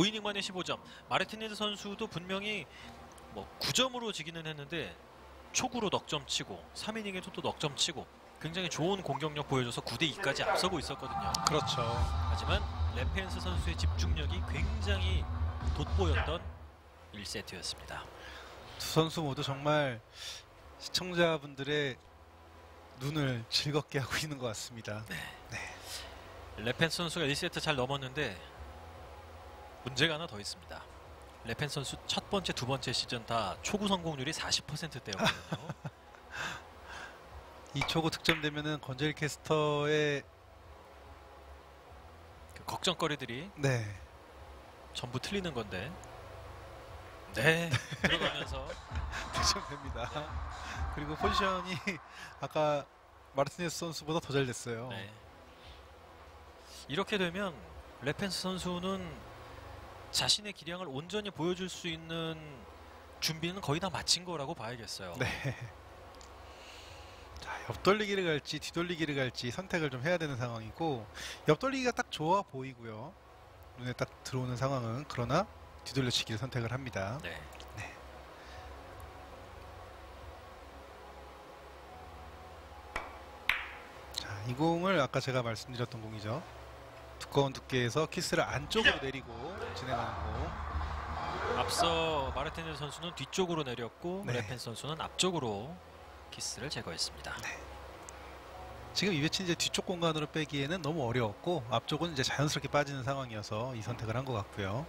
5이닝 만에 15점. 마르티네즈 선수도 분명히 뭐 9점으로 지기는 했는데 초구로 넉점 치고 3이닝에도 또 넉점 치고 굉장히 좋은 공격력 보여줘서 9대 2까지 앞서고 있었거든요. 그렇죠. 하지만 레펜스 선수의 집중력이 굉장히 돋보였던 1세트였습니다. 두 선수 모두 정말 시청자분들의 눈을 즐겁게 하고 있는 것 같습니다. 레펜스 선수가 1세트 잘 넘었는데 문제가 하나 더 있습니다. 레펜스 선수 첫 번째, 두 번째 시즌 다 초구 성공률이 40%대였거든요. 이 초구 득점되면은 건젤 캐스터의 그 걱정거리들이 네 전부 틀리는 건데. 네, 들어가면서 득점됩니다. 그리고 포지션이 아까 마르티네스 선수보다 더 잘 됐어요. 네. 이렇게 되면 레펜스 선수는 자신의 기량을 온전히 보여줄 수 있는 준비는 거의 다 마친 거라고 봐야겠어요. 네. 자, 옆돌리기를 갈지 뒤돌리기를 갈지 선택을 좀 해야 되는 상황이고 옆돌리기가 딱 좋아 보이고요. 눈에 딱 들어오는 상황은 그러나 뒤돌려치기를 선택을 합니다. 네. 자, 이 공을 아까 제가 말씀드렸던 공이죠. 두꺼운 두께에서 키스를 안쪽으로 내리고 진행하는 공. 앞서 마르티네즈 선수는 뒤쪽으로 내렸고 네. 레펜스 선수는 앞쪽으로 키스를 제거했습니다. 지금 이회치 이제 뒤쪽 공간으로 빼기에는 너무 어려웠고 앞쪽은 이제 자연스럽게 빠지는 상황이어서 이 선택을 한 것 같고요.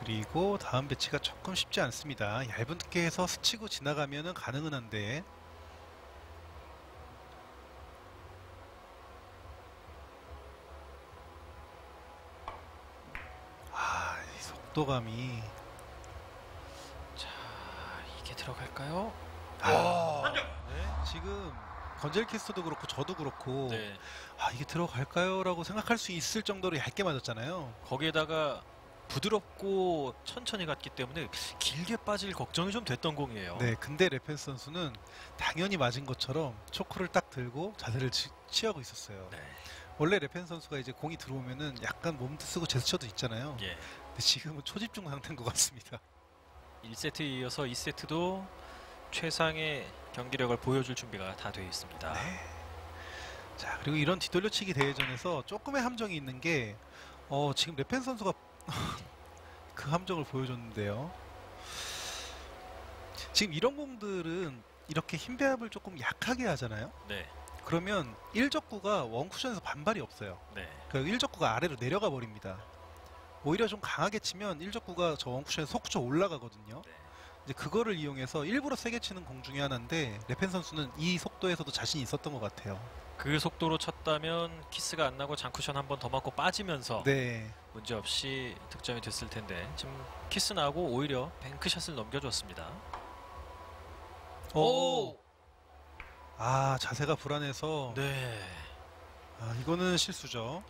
그리고 다음 배치가 조금 쉽지 않습니다. 얇은 두께에서 스치고 지나가면은 가능은 한데 아, 이 속도감이 자, 이게 들어갈까요? 아, 네. 지금 건젤 캐스터도 그렇고 저도 그렇고 네. 아 이게 들어갈까요?라고 생각할 수 있을 정도로 얇게 맞았잖아요. 거기에다가 부드럽고 천천히 갔기 때문에 길게 빠질 걱정이 좀 됐던 공이에요. 네, 근데 레펜스 선수는 당연히 맞은 것처럼 초크를 딱 들고 자세를 치, 취하고 있었어요. 네. 원래 레펜스 선수가 이제 공이 들어오면은 약간 몸도 쓰고 제스처도 있잖아요. 예. 지금은 초집중 상태인 것 같습니다. 1세트 이어서 2세트도 최상의 경기력을 보여줄 준비가 다 되어 있습니다. 네. 자 그리고 이런 뒤돌려치기 대회전에서 조금의 함정이 있는 게 어, 지금 레펜 선수가 그 함정을 보여줬는데요. 지금 이런 공들은 이렇게 힘 배합을 조금 약하게 하잖아요. 네. 그러면 1적구가 원쿠션에서 반발이 없어요. 네. 그 1적구가 아래로 내려가 버립니다. 오히려 좀 강하게 치면 1적구가 저 원쿠션에서 속초 올라가거든요. 네. 이제 그거를 이용해서 일부러 세게 치는 공 중에 하나인데 레펜 선수는 이 속도에서도 자신이 있었던 것 같아요. 그 속도로 쳤다면 키스가 안 나고 장쿠션 한 번 더 맞고 빠지면서 네. 문제 없이 득점이 됐을 텐데 지금 키스 나고 오히려 뱅크샷을 넘겨줬습니다. 오! 아 자세가 불안해서 네. 아, 이거는 실수죠.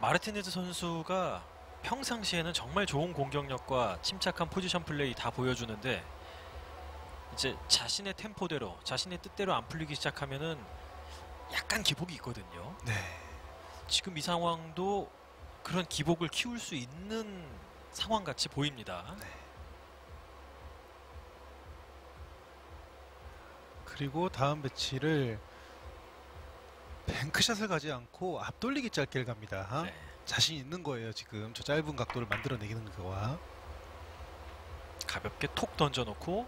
마르티네즈 선수가 평상시에는 정말 좋은 공격력과 침착한 포지션 플레이 다 보여주는데 이제 자신의 템포대로 자신의 뜻대로 안 풀리기 시작하면은 약간 기복이 있거든요. 네. 지금 이 상황도 그런 기복을 키울 수 있는 상황 같이 보입니다. 그리고 다음 배치를 뱅크샷을 가지 않고 앞돌리기 짧게를 갑니다. 네. 자신 있는 거예요 지금 저 짧은 각도를 만들어내기는 거와. 가볍게 톡 던져놓고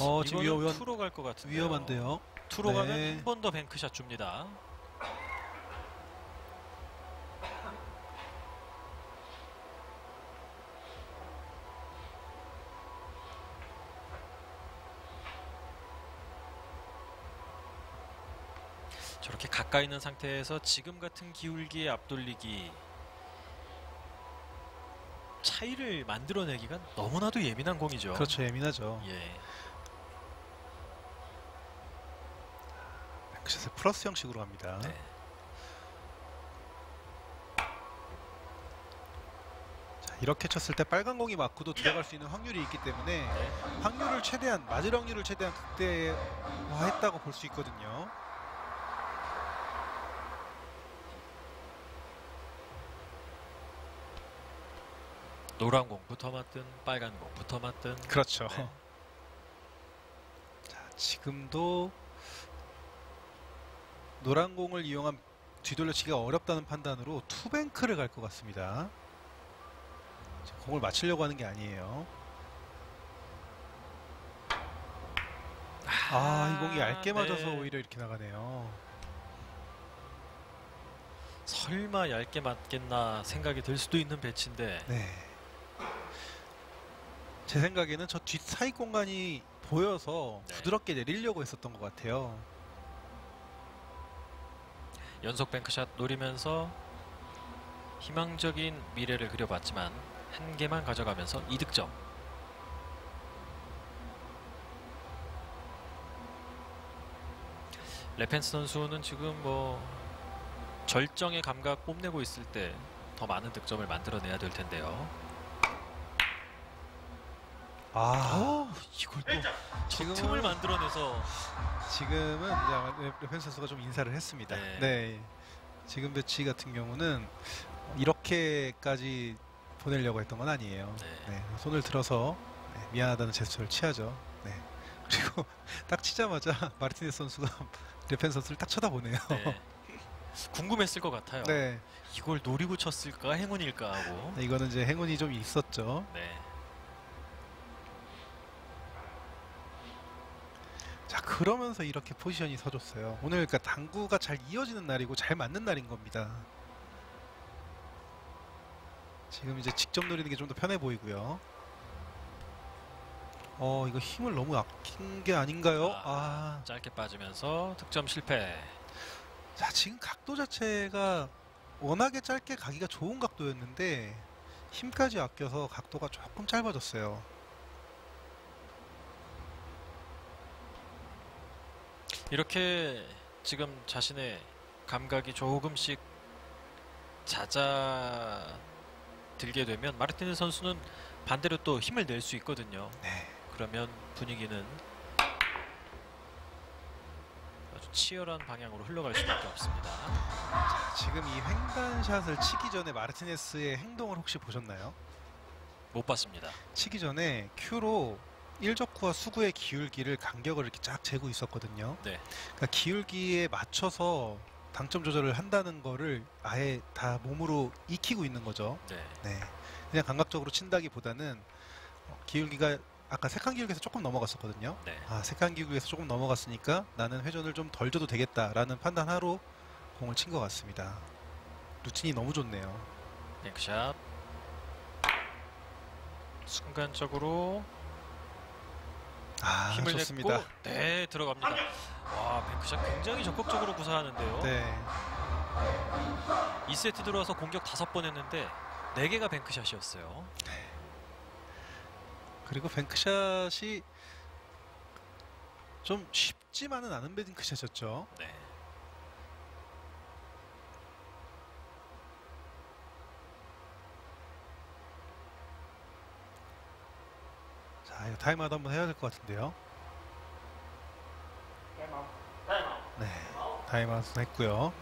어 지금 위험 투로 갈 것 같은데 위험한데요. 투로 네. 가면 한 번 더 뱅크샷 줍니다. 저렇게 가까이 있는 상태에서 지금 같은 기울기의 앞돌리기 차이를 만들어내기가 너무나도 예민한 공이죠. 그렇죠 예민하죠. 예. 뱅크샷을 플러스 형식으로 갑니다. 네. 자, 이렇게 쳤을 때 빨간 공이 맞고도 들어갈 수 있는 확률이 있기 때문에 확률을 최대한 맞을 확률을 최대한 극대화했다고 볼 수 있거든요. 노란 공 붙어 맞든 빨간 공 붙어 맞든 그렇죠. 네. 자, 지금도 노란 공을 이용한 뒤돌려치기가 어렵다는 판단으로 투뱅크를 갈 것 같습니다. 공을 맞추려고 하는 게 아니에요. 아, 이 공이 얇게 맞아서 네. 오히려 이렇게 나가네요. 설마 얇게 맞겠나 생각이 들 수도 있는 배치인데 네. 제 생각에는 저 뒷 사이 공간이 보여서 네. 부드럽게 내리려고 했었던 것 같아요. 연속 뱅크샷 노리면서 희망적인 미래를 그려봤지만 한 개만 가져가면서 이득점. 레펜스 선수는 지금 뭐 절정의 감각 뽐내고 있을 때 더 많은 득점을 만들어내야 될 텐데요. 아, 어, 이걸 또 지금은- 틈을 만들어내서 지금은 이제 아마 레- 레펜스 선수가 좀 인사를 했습니다. 네. 네. 지금 배치 같은 경우는 이렇게까지 보내려고 했던 건 아니에요. 네. 네, 손을 들어서 네, 미안하다는 제스처를 취하죠. 네. 그리고 딱 치자마자 마르티네스 선수가 레펜 선수를 딱 쳐다보네요. 네. 궁금했을 것 같아요. 네. 이걸 노리고 쳤을까 행운일까 하고. 이거는 이제 행운이 좀 있었죠. 네. 자, 그러면서 이렇게 포지션이 서줬어요. 오늘 그러니까 당구가 잘 이어지는 날이고 잘 맞는 날인 겁니다. 지금 이제 직접 노리는 게 좀 더 편해 보이고요. 어, 이거 힘을 너무 아낀 게 아닌가요? 아, 짧게 빠지면서 득점 실패. 자, 지금 각도 자체가 워낙에 짧게 가기가 좋은 각도였는데 힘까지 아껴서 각도가 조금 짧아졌어요. 이렇게 지금 자신의 감각이 조금씩 잦아들게 되면 마르티네 선수는 반대로 또 힘을 낼 수 있거든요. 네. 그러면 분위기는 아주 치열한 방향으로 흘러갈 수밖에 없습니다. 지금 이 횡단샷을 치기 전에 마르티네스의 행동을 혹시 보셨나요? 못 봤습니다. 치기 전에 큐로 1적구와 수구의 기울기를 간격을 이렇게 쫙 재고 있었거든요. 네. 그러니까 기울기에 맞춰서 당점 조절을 한다는 거를 아예 다 몸으로 익히고 있는 거죠. 네. 네. 그냥 감각적으로 친다기보다는 어, 기울기가 아까 색한 기울기에서 조금 넘어갔었거든요. 네. 아, 색한 기울기에서 조금 넘어갔으니까 나는 회전을 좀 덜 줘도 되겠다라는 판단하로 공을 친 것 같습니다. 루틴이 너무 좋네요. 넥샷. 순간적으로 아, 힘을 좋습니다. 냈고 네 들어갑니다. 와 뱅크샷 굉장히 적극적으로 구사하는데요. 네. 2세트 들어와서 공격 다섯 번 했는데 네 개가 뱅크샷이었어요. 그리고 뱅크샷이 좀 쉽지만은 않은 뱅크샷이었죠. 네. 자, 이거 타임아웃 한번 해야 될 것 같은데요. 네, 타임아웃 했고요.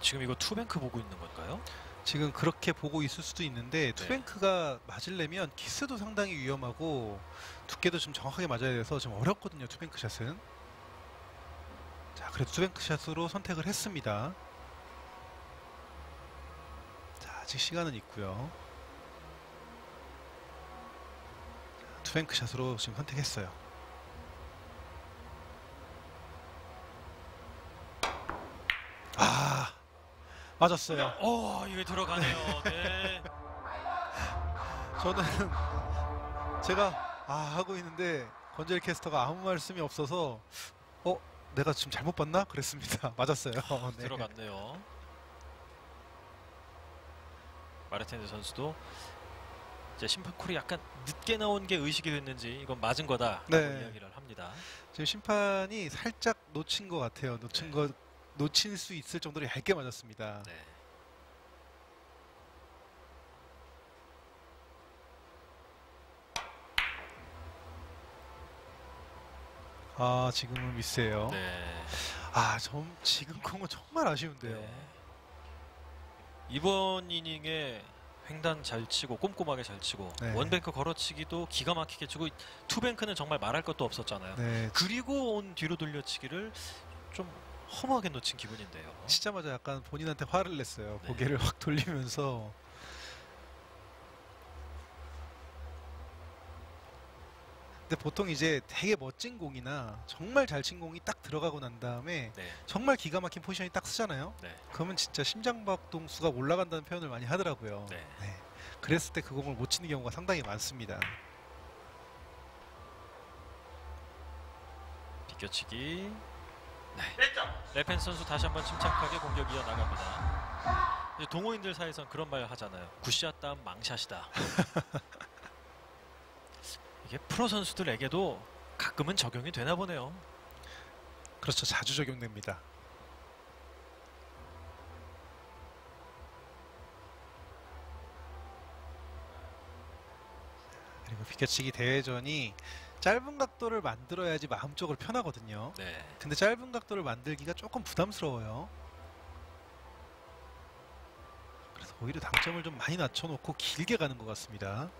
지금 이거 투뱅크 보고 있는 건가요? 지금 그렇게 보고 있을 수도 있는데 투뱅크가 맞으려면 키스도 상당히 위험하고 두께도 좀 정확하게 맞아야 돼서 좀 어렵거든요. 투뱅크 샷은. 자, 그래도 투뱅크 샷으로 선택을 했습니다. 자, 아직 시간은 있고요. 자, 투뱅크 샷으로 지금 선택했어요. 아, 맞았어요. 어 이게 들어가네요. 네. 저는 제가 아 하고 있는데 건젤 캐스터가 아무 말씀이 없어서 어 내가 지금 잘못 봤나 그랬습니다 맞았어요 네. 들어갔네요. 마르티네즈 선수도 이제 심판 콜이 약간 늦게 나온 게 의식이 됐는지 이건 맞은 거다라고 네. 이야기를 합니다. 지금 심판이 살짝 놓친 것 같아요 놓친 네. 거 놓칠 수 있을 정도로 얇게 맞았습니다 네. 아 지금은 미스예요 네. 아, 좀 지금 공은 정말 아쉬운데요. 네. 이번 이닝에 횡단 잘 치고 꼼꼼하게 잘 치고 네. 원뱅크 걸어치기도 기가 막히게 치고 투뱅크는 정말 말할 것도 없었잖아요. 네, 그리고 온 뒤로 돌려치기를 좀 허무하게 놓친 기분인데요. 치자마자 약간 본인한테 화를 냈어요. 네. 고개를 확 돌리면서 근데 보통 이제 되게 멋진 공이나 정말 잘 친 공이 딱 들어가고 난 다음에 네, 정말 기가 막힌 포지션이 딱 쓰잖아요. 네, 그러면 진짜 심장박동수가 올라간다는 표현을 많이 하더라고요. 네. 네. 그랬을 때 그 공을 못 치는 경우가 상당히 많습니다. 비껴치기. 네. 레펜 선수 다시 한번 침착하게 공격 이어 나갑니다. 이제 동호인들 사이에선 그런 말 하잖아요. 굿샷 다음 망샷이다. 이게 프로 선수들에게도 가끔은 적용이 되나 보네요. 그렇죠. 자주 적용됩니다. 그리고 비켜치기 대회전이 짧은 각도를 만들어야지 마음적으로 편하거든요. 네. 근데 짧은 각도를 만들기가 조금 부담스러워요. 그래서 오히려 당점을 좀 많이 낮춰놓고 길게 가는 것 같습니다.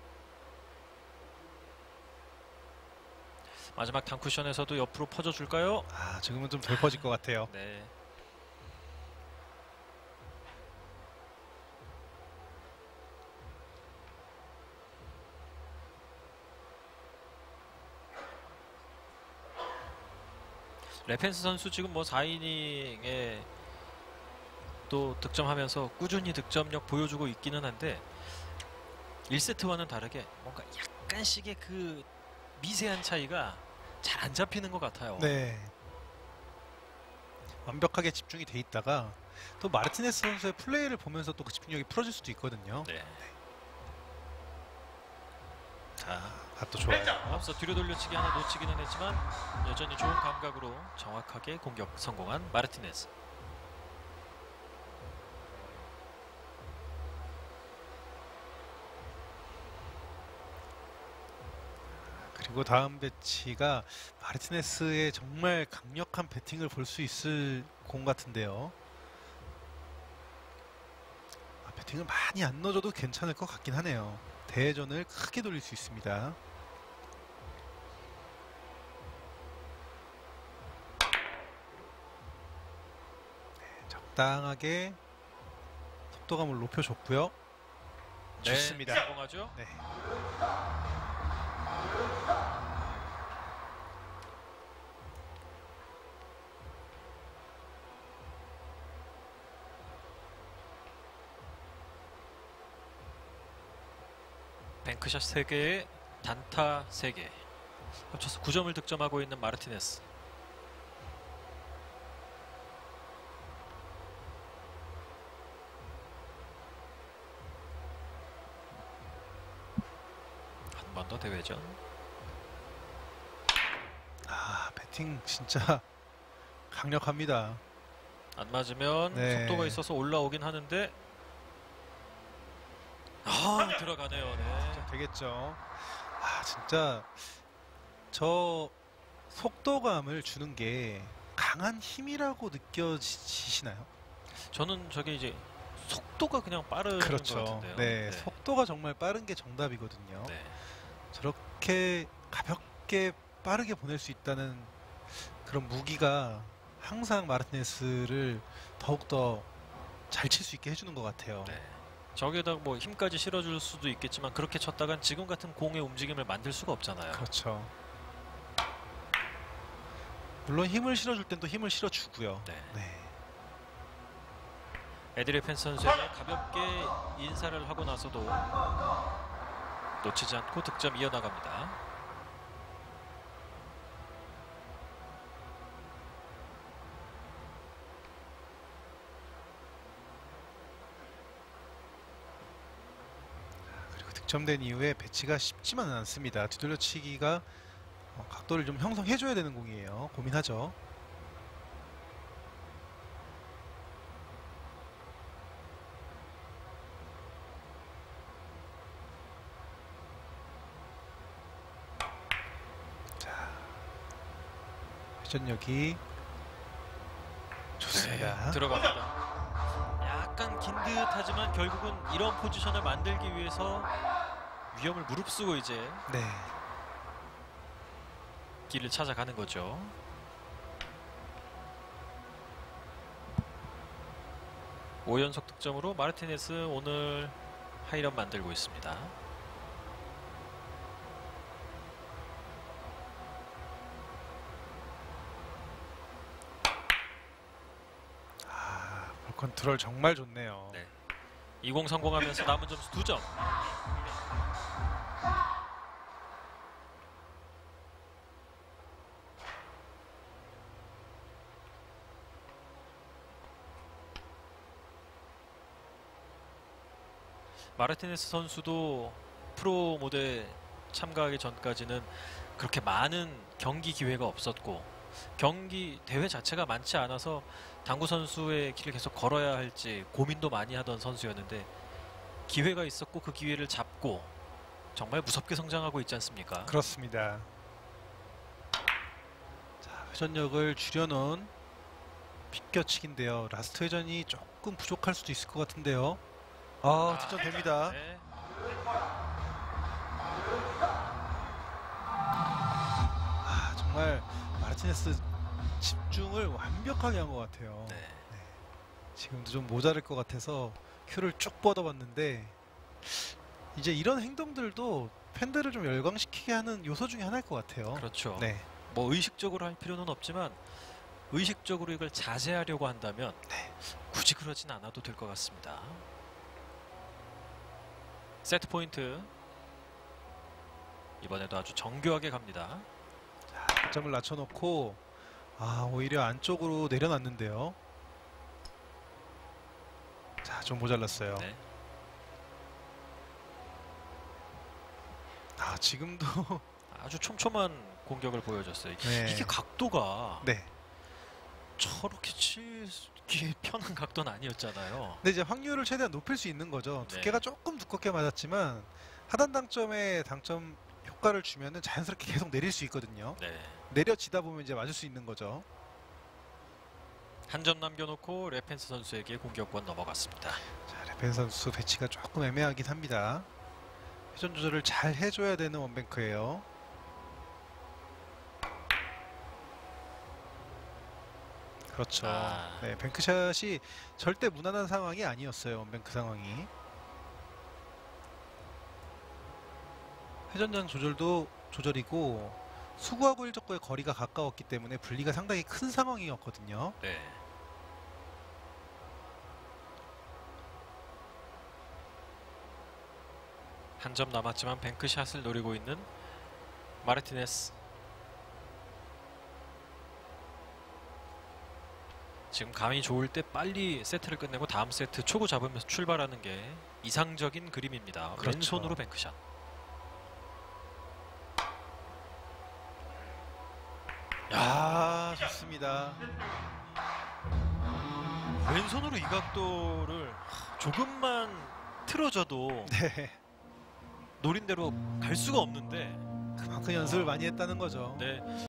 마지막 단쿠션에서도 옆으로 퍼져 줄까요? 아 지금은 좀 덜 퍼질 것 같아요. 네. 레펜스 선수 지금 뭐 4이닝에 또 득점하면서 꾸준히 득점력 보여주고 있기는 한데 1세트와는 다르게 뭔가 약간씩의 그 미세한 차이가 잘 안 잡히는 것 같아요. 네. 완벽하게 집중이 돼 있다가 또 마르티네스 선수의 플레이를 보면서 또 그 집중력이 풀어질 수도 있거든요. 네. 자, 아, 또 좋아요. 앞서 뒤로 돌려치기 하나 놓치기는 했지만 여전히 좋은 감각으로 정확하게 공격 성공한 마르티네스. 그리고 다음 배치가 마르티네스의 정말 강력한 배팅을 볼 수 있을 공 같은데요. 아, 배팅을 많이 안 넣어줘도 괜찮을 것 같긴 하네요. 대회전을 크게 돌릴 수 있습니다. 네, 적당하게 속도감을 높여줬고요. 좋습니다. 네, 성공하죠. 네. 뱅크샷 3개에 단타 3개. 합쳐서 9점을 득점하고 있는 마르티네스. 한 번 더 대회전. 아 배팅 진짜 강력합니다. 안 맞으면 네. 속도가 있어서 올라오긴 하는데 아 들어가네요. 네. 좀 되겠죠. 아 진짜 저 속도감을 주는 게 강한 힘이라고 느껴지시나요? 저는 저게 이제 속도가 그냥 빠른 것 같은데요. 네, 속도가 정말 빠른 게 정답이거든요. 네. 저렇게 가볍게 빠르게 보낼 수 있다는 그런 무기가 항상 마르티네스를 더욱더 잘 칠 수 있게 해주는 것 같아요. 네. 저기에다 뭐 힘까지 실어줄 수도 있겠지만 그렇게 쳤다간 지금 같은 공의 움직임을 만들 수가 없잖아요. 그렇죠. 물론 힘을 실어줄 땐 또 힘을 실어주고요. 네. 네. 에드레펜 선수에게 가볍게 인사를 하고 나서도 놓치지 않고 득점 이어나갑니다. 그리고 득점된 이후에 배치가 쉽지만은 않습니다. 뒤돌려치기가 어, 각도를 좀 형성해줘야 되는 공이에요. 고민하죠. 회전력이 좋습니다. 네, 들어갑니다. 약간 긴 듯하지만 결국은 이런 포지션을 만들기 위해서 위험을 무릅쓰고 이제 네. 길을 찾아가는 거죠. 오연속 득점으로 마르티네스 오늘 하이런 만들고 있습니다. 컨트롤 정말 좋네요. 네. 20 성공하면서 남은 점수 2점. 마르티네스 선수도 프로 모델 참가하기 전까지는 그렇게 많은 경기 기회가 없었고 경기 대회 자체가 많지 않아서 당구 선수의 길을 계속 걸어야 할지 고민도 많이 하던 선수였는데 기회가 있었고 그 기회를 잡고 정말 무섭게 성장하고 있지 않습니까? 그렇습니다. 자, 회전력을 줄여놓은 빗겨치기인데요. 라스트 회전이 조금 부족할 수도 있을 것 같은데요. 아, 득점 됩니다. 네. 아, 정말 마르티네스 집중을 완벽하게 한 것 같아요. 네. 지금도 좀 모자랄 것 같아서 큐를 쭉 뻗어봤는데 이제 이런 행동들도 팬들을 좀 열광시키게 하는 요소 중에 하나일 것 같아요. 그렇죠. 네, 뭐 의식적으로 할 필요는 없지만 의식적으로 이걸 자제하려고 한다면 네. 굳이 그러진 않아도 될 것 같습니다. 세트 포인트 이번에도 아주 정교하게 갑니다. 자, 점을 낮춰놓고 아 오히려 안쪽으로 내려놨는데요. 자, 좀 모자랐어요. 네. 아 지금도 아주 촘촘한 공격을 보여줬어요. 네. 이게 각도가 네. 저렇게 치기 편한 각도는 아니었잖아요. 근데 이제 확률을 최대한 높일 수 있는 거죠. 네. 두께가 조금 두껍게 맞았지만 하단 당점에 당점 효과를 주면은 자연스럽게 계속 내릴 수 있거든요. 네. 내려지다 보면 이제 맞을 수 있는 거죠. 한 점 남겨놓고 레펜스 선수에게 공격권 넘어갔습니다. 자, 레펜 선수 배치가 조금 애매하긴 합니다. 회전 조절을 잘 해줘야 되는 원뱅크예요. 그렇죠. 아. 네, 뱅크샷이 절대 무난한 상황이 아니었어요. 원뱅크 상황이. 회전량 조절도 조절이고 수구하고 일적구의 거리가 가까웠기 때문에 분리가 상당히 큰 상황이었거든요. 네. 한 점 남았지만 뱅크샷을 노리고 있는 마르티네스. 지금 감이 좋을 때 빨리 세트를 끝내고 다음 세트 초구 잡으면서 출발하는 게 이상적인 그림입니다. 그렇죠. 왼손으로 뱅크샷. 아, 좋습니다. 왼손으로 이 각도를 조금만 틀어져도 네. 노린 대로 갈 수가 없는데 그만큼 연습을 많이 했다는 거죠. 네,